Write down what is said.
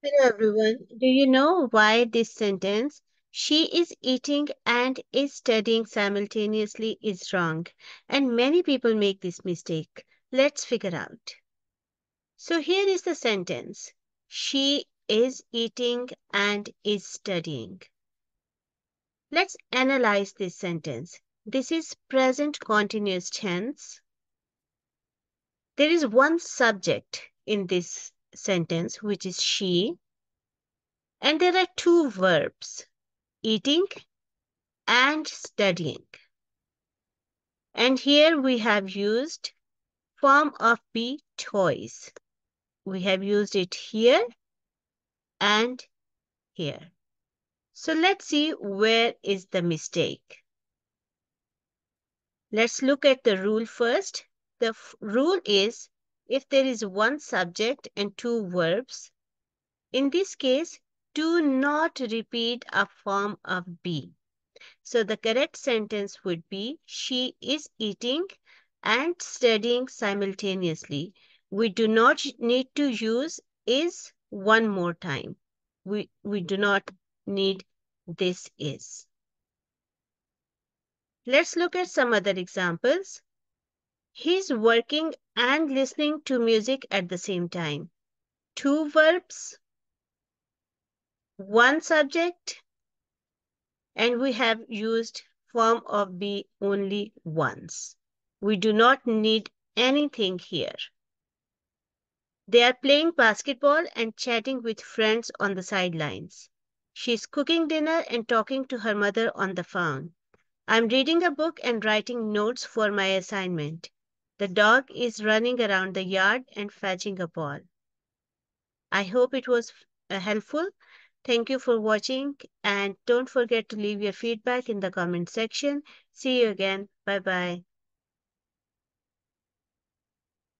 Hello everyone. Do you know why this sentence, she is eating and is studying simultaneously, is wrong? And many people make this mistake. Let's figure out. So here is the sentence She is eating and is studying. Let's analyze this sentence. This is present continuous tense. There is one subject in this sentence, which is she, and there are two verbs, eating and studying. And here we have used form of be toys. We have used it here and here. So let's see where is the mistake. Let's look at the rule first. The rule is if there is one subject and two verbs, in this case, do not repeat a form of be. So the correct sentence would be she is eating and studying simultaneously. We do not need to use is one more time. We, we do not need this is. Let's look at some other examples. He's working and listening to music at the same time. Two verbs, one subject, and we have used form of be only once. We do not need anything here. They are playing basketball and chatting with friends on the sidelines. She's cooking dinner and talking to her mother on the phone. I'm reading a book and writing notes for my assignment. The dog is running around the yard and fetching a ball. I hope it was uh, helpful. Thank you for watching and don't forget to leave your feedback in the comment section. See you again. Bye bye.